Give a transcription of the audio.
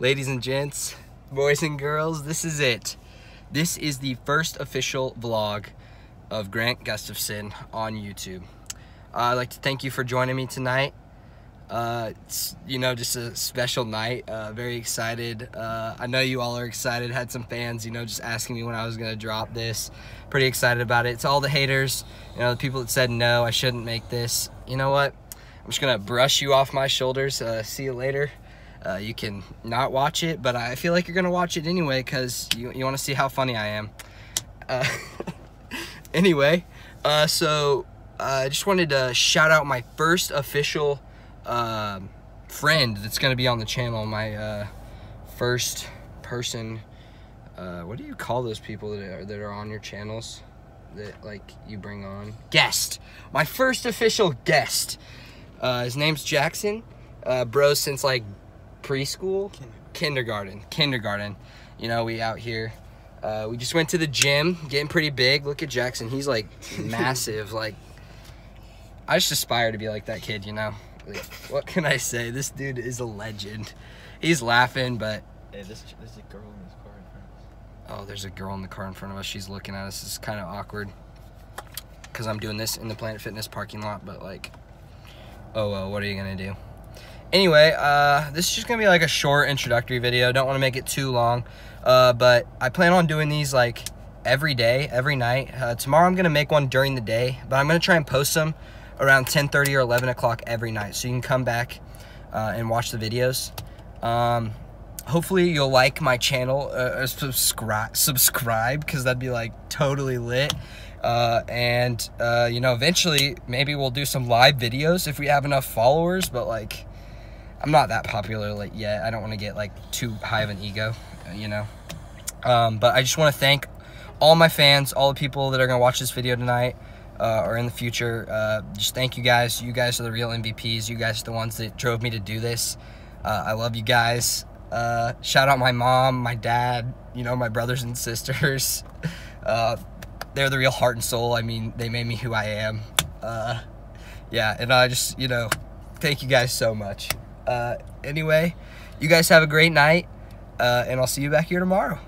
Ladies and gents, boys and girls, this is it. This is the first official vlog of Grant Gustafson on YouTube. Uh, I'd like to thank you for joining me tonight. Uh, it's, you know, just a special night. Uh, very excited. Uh, I know you all are excited. Had some fans, you know, just asking me when I was going to drop this. Pretty excited about it. It's all the haters, you know, the people that said no, I shouldn't make this. You know what? I'm just going to brush you off my shoulders. Uh, see you later. Uh, you can not watch it, but I feel like you're gonna watch it anyway because you, you want to see how funny I am. Uh, anyway, uh, so uh, I just wanted to shout out my first official um, friend that's gonna be on the channel. My uh, first person. Uh, what do you call those people that are that are on your channels? That like you bring on guest. My first official guest. his name's Jackson. bro, since like preschool, kindergarten, kindergarten. You know, we out here. Uh, we just went to the gym, getting pretty big. Look at Jackson; he's like massive. Like, I just aspire to be like that kid. You know, like, what can I say? This dude is a legend. He's laughing, but hey, this, there's a girl in this car in front of us. Oh, there's a girl in the car in front of us. She's looking at us. It's kind of awkward because I'm doing this in the Planet Fitness parking lot. But like, oh well, what are you gonna do? Anyway, uh, this is just gonna be like a short introductory video. Don't want to make it too long, uh, but I plan on doing these like every day, every night. Uh, tomorrow I'm gonna make one during the day, but I'm gonna try and post them around 10:30 or 11 o'clock every night, so you can come back uh, and watch the videos. Um, hopefully you'll like my channel, uh, subscribe, subscribe, because that'd be like totally lit. Uh, and uh, you know, eventually maybe we'll do some live videos if we have enough followers. But like, I'm not that popular like yet. I don't want to get like too high of an ego, you know. Um, but I just want to thank all my fans, all the people that are gonna watch this video tonight uh, or in the future. Uh, just thank you guys. You guys are the real MVPs. You guys are the ones that drove me to do this. Uh, I love you guys. Uh, shout out my mom, my dad, you know, my brothers and sisters. Uh, they're the real heart and soul. I mean, they made me who I am. Uh, yeah, and I just, you know, thank you guys so much. Uh, anyway, you guys have a great night, uh, and I'll see you back here tomorrow.